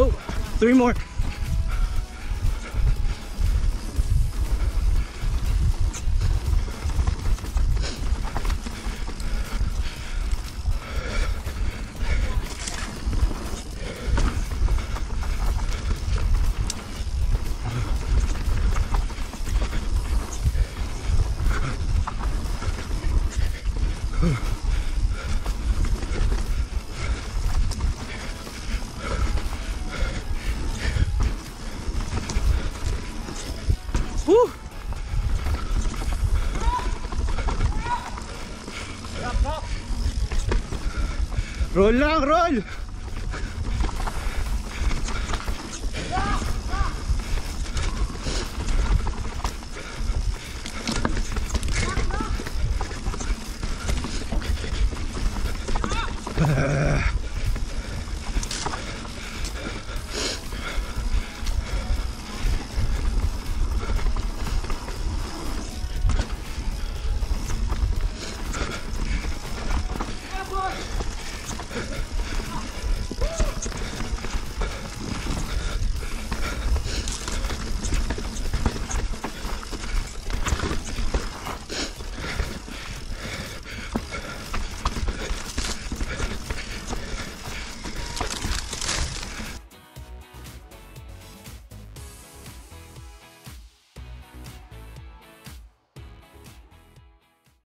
Oh, three more. Huh. Roll lang, roll! Ah.